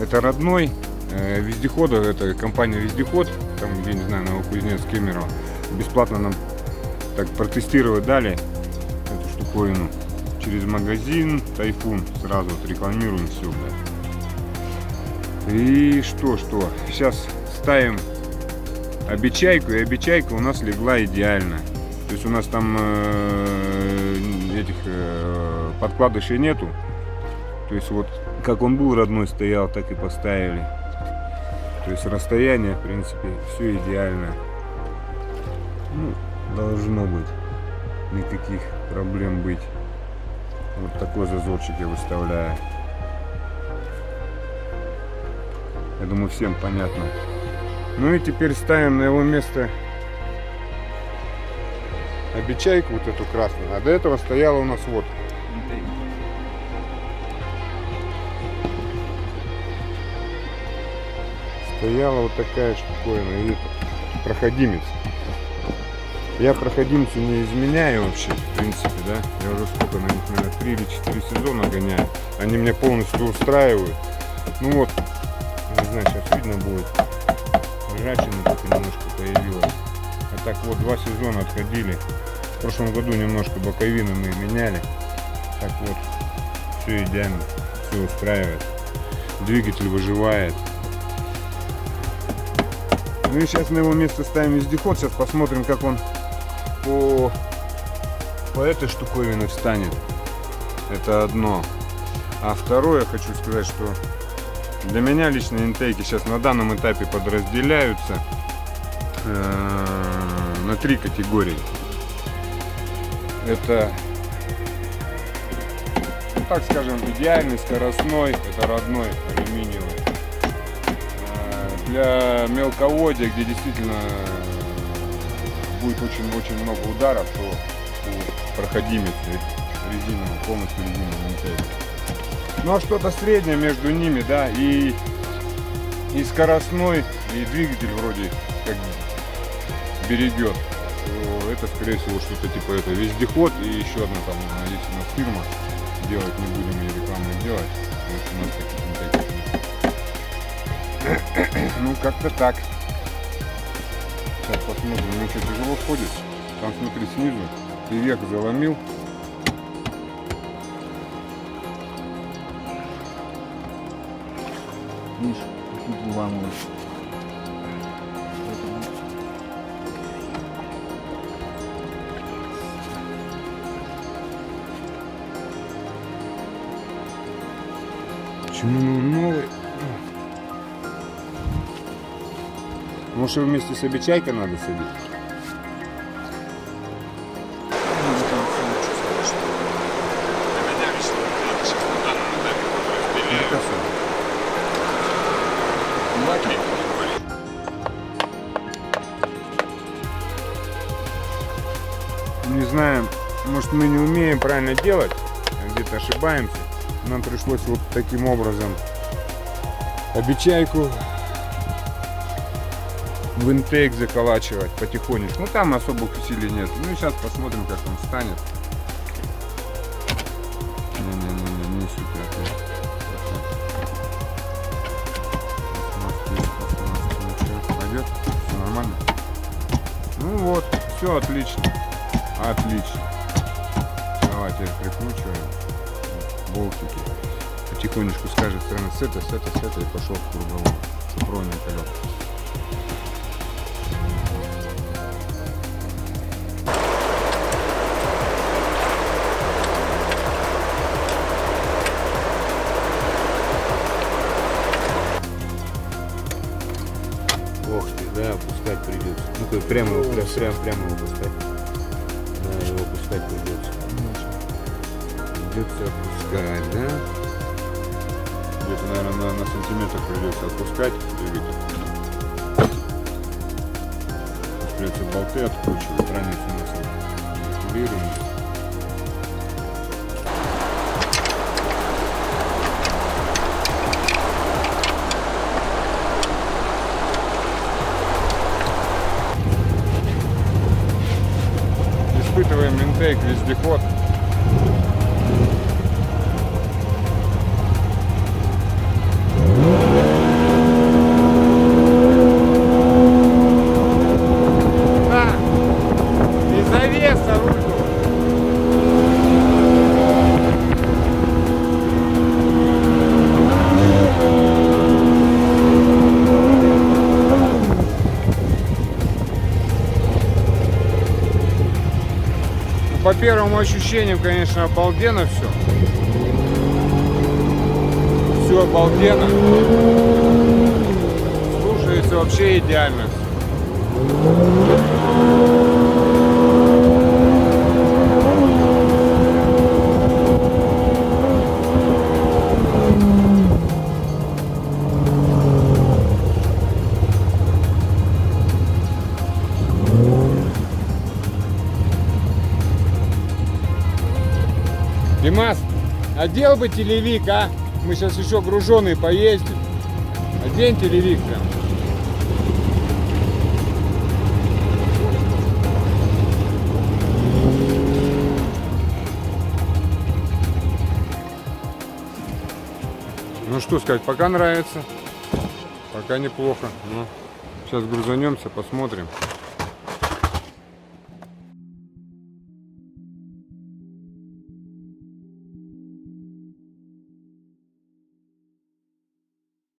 это родной э, вездехода, это компания Вездеход, там где, не знаю, Новокузнецк, Кемерово. Бесплатно нам так протестировать дали эту штуковину. Через магазин Тайфун сразу вот рекламируем все, И что, что, сейчас ставим обечайку, и обечайка у нас легла идеально. То есть у нас там э, этих э, подкладышей нету. То есть вот как он был родной стоял, так и поставили. То есть расстояние, в принципе, все идеально. Ну, должно быть. Никаких проблем быть. Вот такой зазорчик я выставляю. Я думаю, всем понятно. Ну и теперь ставим на его место обечайку вот эту красную. А до этого стояла у нас вот. Стояла вот такая штуковина. И проходимец. Я проходимцу не изменяю вообще, в принципе, да. Я уже сколько на них, наверное, 3 или 4 сезона гоняю. Они меня полностью устраивают. Ну вот, не знаю, сейчас видно будет. Ржавчина только немножко появилась. А так вот, два сезона отходили. В прошлом году немножко боковины мы меняли. Так вот, все идеально, все устраивает. Двигатель выживает. Ну и сейчас на его место ставим вездеход. Сейчас посмотрим, как он по, по этой штуковине встанет. Это одно. А второе, хочу сказать, что для меня лично интейки сейчас на данном этапе подразделяются э, на три категории. Это, так скажем, идеальный, скоростной, это родной, алюминиевый. Э, для мелководья, где действительно будет очень-очень много ударов, то проходимец резиновый, полностью резиновый МТС. Ну а что-то среднее между ними, да, и, и скоростной, и двигатель вроде как берегет. Это, скорее всего, что-то типа это вездеход и еще одна там есть у нас фирма. Делать не будем ее рекламу делать. у нас таких Ну, как-то так. Сейчас посмотрим, ну что, тяжело входит. Там смотри снизу, и вверх заломил. Видишь, тут выламываешь. Почему новый? Может вместе с обечайкой надо садить? Не знаю, может мы не умеем правильно делать, где-то ошибаемся. Нам пришлось вот таким образом обечайку в интейк заколачивать потихонечку. Ну там особых усилий нет. Ну и сейчас посмотрим, как он станет. Не-не-не, не супер. Пойдет? Все нормально? Ну вот, все отлично. Отлично. Давайте прикручиваем болтики. Потихонечку с каждой стороны с этой, с этой, с этой и пошел в круговую. Чтобы ровненько. Прямо, его, прям, прям, прямо его опускать. Да, его опускать придется. Придется опускать, да? Где-то, наверное, на, на сантиметр придется опускать двигатель. Придется болты откручивать, ранец у нас регулируем. Испытываем интейк вездеход. Первым ощущениям, конечно, обалденно все. Все обалденно. Слушается вообще идеально. Димас, одел бы телевик, а? Мы сейчас еще груженые поездим. Одень телевик прям. Ну что сказать, пока нравится. Пока неплохо. Ну, сейчас грузанемся, посмотрим.